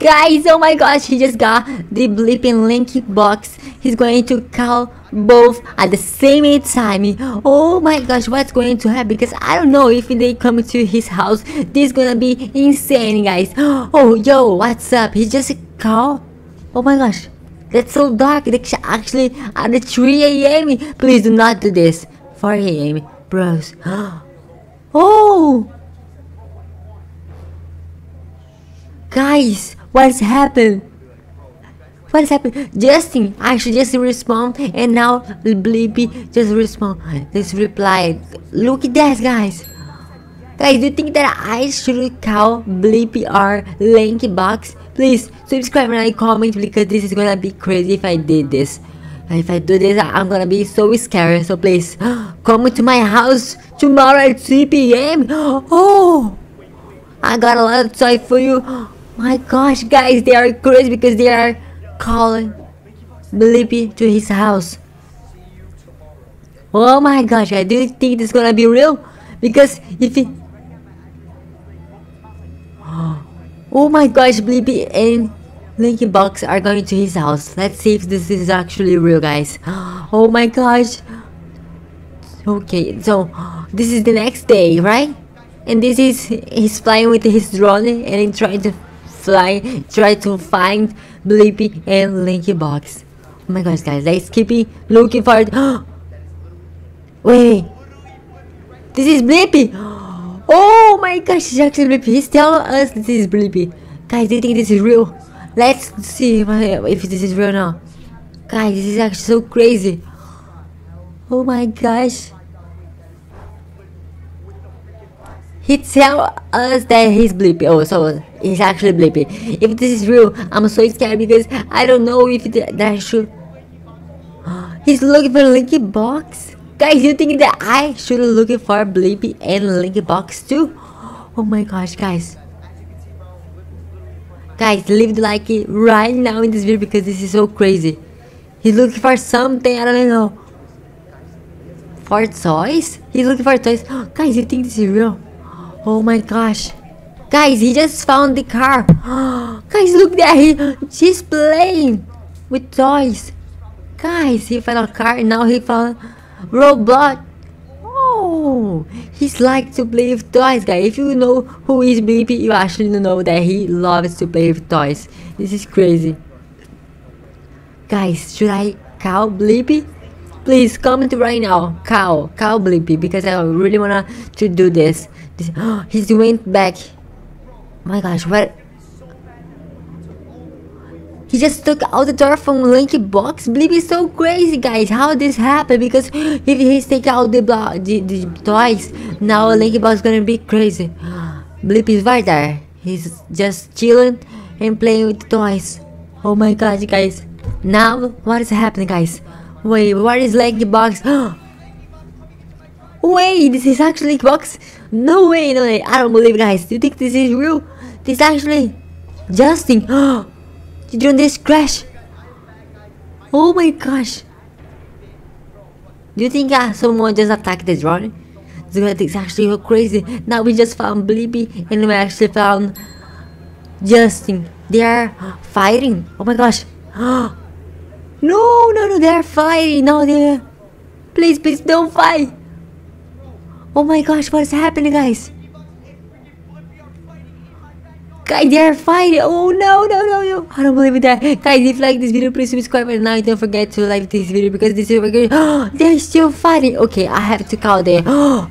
Guys, oh my gosh, he just got the Blippi Linky box. He's going to call both at the same time. Oh my gosh, what's going to happen? Because I don't know if they come to his house. This is gonna be insane, guys. Oh, yo, what's up? He just called. Oh my gosh, that's so dark. It's actually at the 3 a.m. Please do not do this. 4 a.m. Bros. Oh! Guys, what's happened? What's happened? Justin I should just respond and now Blippi just respond. Just replied. Look at that guys. Guys, do you think that I should call Blippi or Lanky Box? Please subscribe and comment because this is gonna be crazy if I did this. If I do this, I'm gonna be so scared. So please, come to my house tomorrow at 3 p.m. Oh, I got a lot of toy for you. My gosh, guys, they are crazy because they are calling Blippi to his house. Oh my gosh, I do think this is gonna be real because if it. Oh my gosh, Blippi and Linky Box are going to his house. Let's see if this is actually real, guys. Oh my gosh. Okay, so this is the next day, right? And this is he's flying with his drone and trying to try to find Blippi and Linky Box. Oh my gosh, guys, let's keep looking for it. Wait, this is Blippi. Oh my gosh, it's actually Blippi. He's telling us this is Blippi. Guys, do you think this is real? Let's see if uh, this is real now. Guys, this is actually so crazy. Oh my gosh. He tell us that he's bleepy. Oh, so he's actually bleepy. If this is real, I'm so scared because I don't know if that should. He's looking for a Linky Box. Guys, you think that I should looking for Bleepy and Linky Box too? Oh my gosh, guys. Guys, leave the like right now in this video because this is so crazy. He's looking for something, I don't know. For toys? He's looking for toys. Guys, you think this is real? Oh my gosh. Guys, he just found the car. Guys, look there. He, he's playing with toys. Guys, he found a car and now he found robot. Oh, he's like to play with toys, guys. If you know who is Blippi, you actually know that he loves to play with toys. This is crazy. Guys, should I call Blippi? Please comment right now. Cow, cow Blippi, because I really wanna to do this. This oh, back. My gosh, what? He just took out the door from Linky Box. Blippi is so crazy, guys. How this happened? Because if he's take out the block, the, the toys, now Linky Box is gonna be crazy. Blippi is right there. He's just chilling and playing with the toys. Oh my gosh, guys. Now, what is happening, guys? Wait, what is Linky Box? Wait, this is actually box? No way, no way. I don't believe, guys. Do you think this is real? This actually Justin. Did you this crash? Oh my gosh. Do you think uh, someone just attacked the drone? It's actually crazy. Now we just found Blippi and we actually found Justin. They are fighting. Oh my gosh. no, no, no, they're fighting. No, they're... Please, please don't fight. Oh my gosh, what is happening, guys? Guys, they're fighting. Oh no, no, no, no. I don't believe in that. Guys, if you like this video, please subscribe and now don't forget to like this video because this is good. Oh, they're still fighting. Okay, I have to call them. Oh,